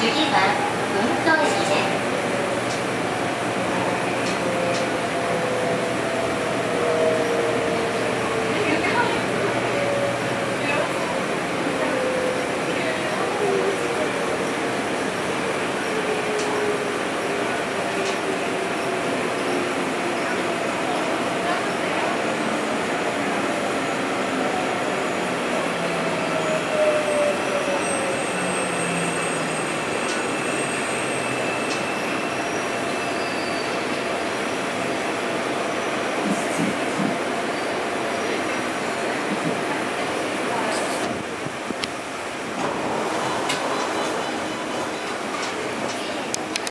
次は運動士